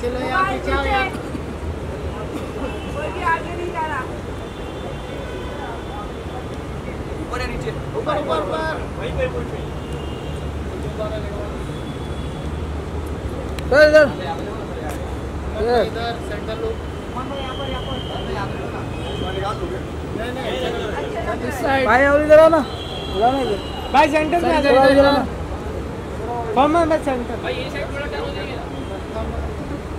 चलो यार बचाओ यार आगे नहीं जा रहा ऊपर है नीचे। ऊपर ऊपर ऊपर। वहीं पे पूछ इधर इधर। इधर। सेंटर लो। अच्छा, अच्छा, अच्छा। भाई और इधर आना। भाई सेंटर में आ जाओ इधर आना। बम सेंटर भाई ये साइड थोड़ा डाउन हो जाएगा।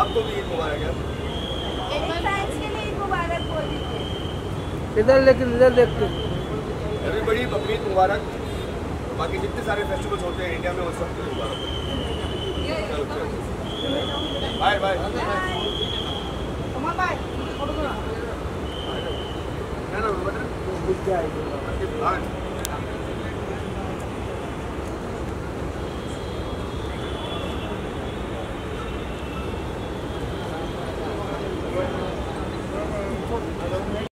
आपको भी ईद मुबारक इधर लेकिन इधर देख के एवरीबॉडी बकरीद मुबारक। बाकी जितने सारे फेस्टिवल्स होते हैं इंडिया में उन सबको मुबारक। बाय बाय ना ना हाँ